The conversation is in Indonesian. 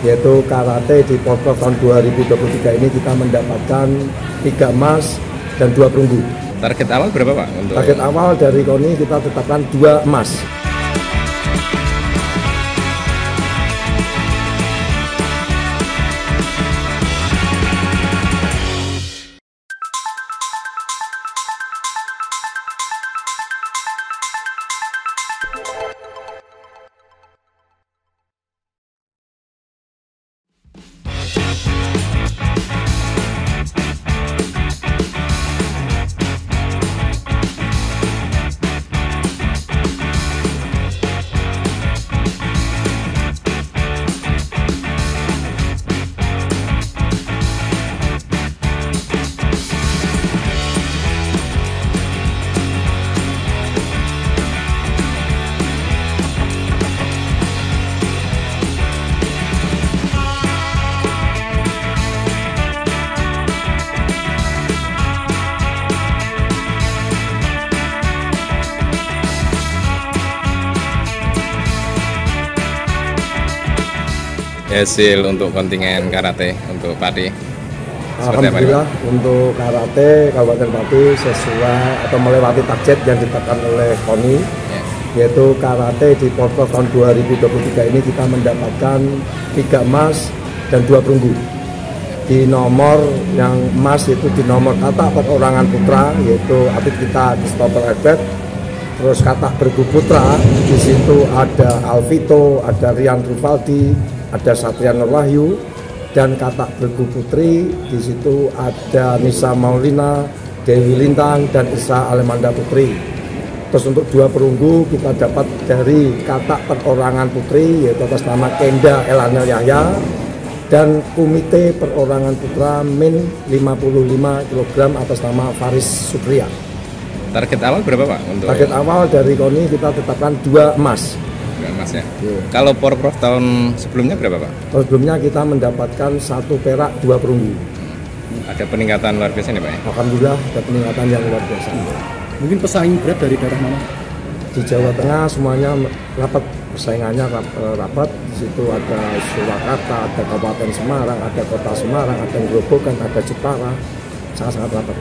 yaitu karate di Porprov tahun 2023 ini kita mendapatkan tiga emas dan dua perunggu. Target awal berapa Pak? Untuk Target awal dari KONI kita tetapkan dua emas. Hasil untuk kontingen karate untuk Pati? Seperti apa, Alhamdulillah untuk karate Kabupaten Pati sesuai atau melewati target yang ditetapkan oleh KONI Ya. yaitu karate di Porprov tahun 2023 ini kita mendapatkan tiga emas dan dua perunggu di nomor yang emas itu di nomor kata perorangan putra yaitu atlet kita Christopher Herbert terus kata bergu putra di situ ada Alvito ada Rian Rivaldi ada Satria Nur Wahyu dan kata bergu putri di situ ada Nisa Maulina Dewi Lintang dan Isa Alemanda Putri Terus untuk dua perunggu kita dapat dari kata perorangan putri yaitu atas nama Kenda Elanel Yahya dan komite perorangan putra min 55 kg atas nama Faris Supriya. Target awal berapa Pak? Untuk Target awal dari KONI kita tetapkan dua emas. Enggak, Mas ya. Iya. Kalau Porprov tahun sebelumnya berapa Pak? Tahun sebelumnya kita mendapatkan satu perak dua perunggu. Ada peningkatan luar biasa nih Pak ya? Alhamdulillah ada peningkatan yang luar biasa. Mungkin pesaing berat dari daerah mana? Di Jawa Tengah semuanya rapat persaingannya eh, rapat. Di situ ada Surakarta, ada Kabupaten Semarang, ada Kota Semarang, ada Grobogan, ada Jepara. Sangat-sangat rapat.